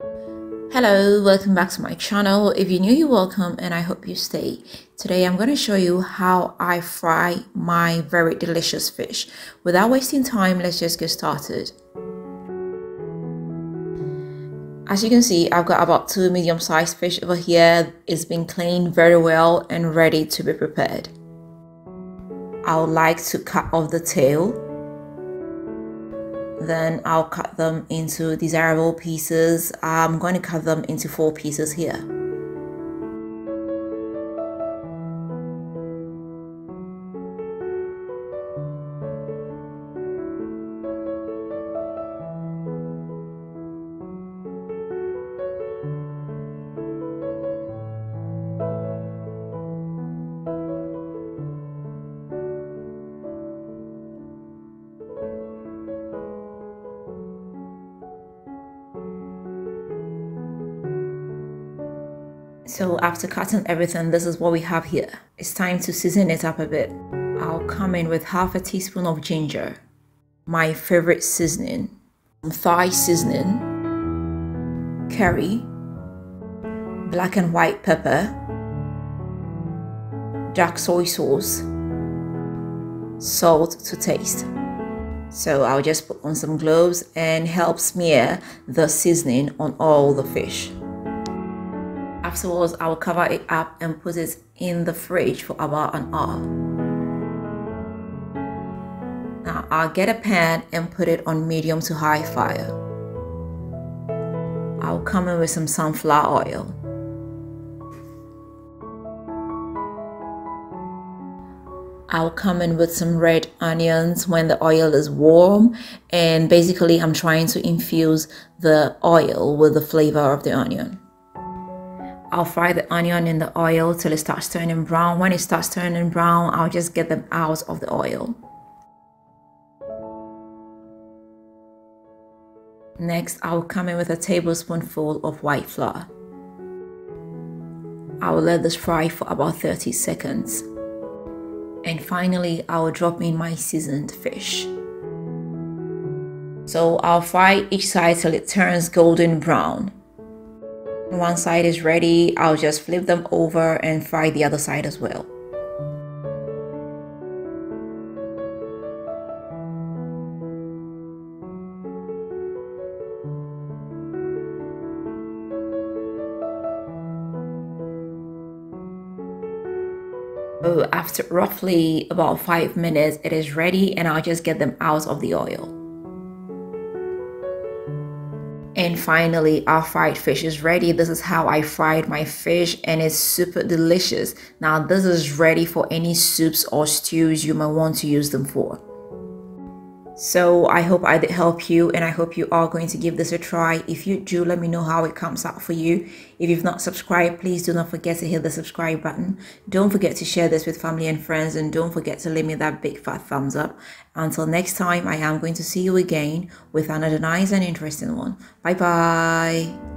Hello, welcome back to my channel. If you're new, you're welcome and I hope you stay. Today I'm going to show you how I fry my very delicious fish. Without wasting time, let's just get started. As you can see, I've got about two medium-sized fish over here. It's been cleaned very well and ready to be prepared. I would like to cut off the tail then I'll cut them into desirable pieces. I'm going to cut them into four pieces here. So after cutting everything, this is what we have here. It's time to season it up a bit. I'll come in with half a teaspoon of ginger, my favorite seasoning, thigh seasoning, curry, black and white pepper, dark soy sauce, salt to taste. So I'll just put on some gloves and help smear the seasoning on all the fish. Afterwards, I will cover it up and put it in the fridge for about an hour. Now I'll get a pan and put it on medium to high fire. I'll come in with some sunflower oil. I'll come in with some red onions when the oil is warm and basically I'm trying to infuse the oil with the flavor of the onion. I'll fry the onion in the oil till it starts turning brown. When it starts turning brown, I'll just get them out of the oil. Next, I'll come in with a tablespoonful of white flour. I will let this fry for about 30 seconds. And finally, I will drop in my seasoned fish. So I'll fry each side till it turns golden brown one side is ready, I'll just flip them over and fry the other side as well. After roughly about 5 minutes, it is ready and I'll just get them out of the oil. And finally, our fried fish is ready. This is how I fried my fish and it's super delicious. Now this is ready for any soups or stews you might want to use them for. So I hope I did help you and I hope you are going to give this a try. If you do, let me know how it comes out for you. If you've not subscribed, please do not forget to hit the subscribe button. Don't forget to share this with family and friends and don't forget to leave me that big fat thumbs up. Until next time, I am going to see you again with another nice and interesting one. Bye bye.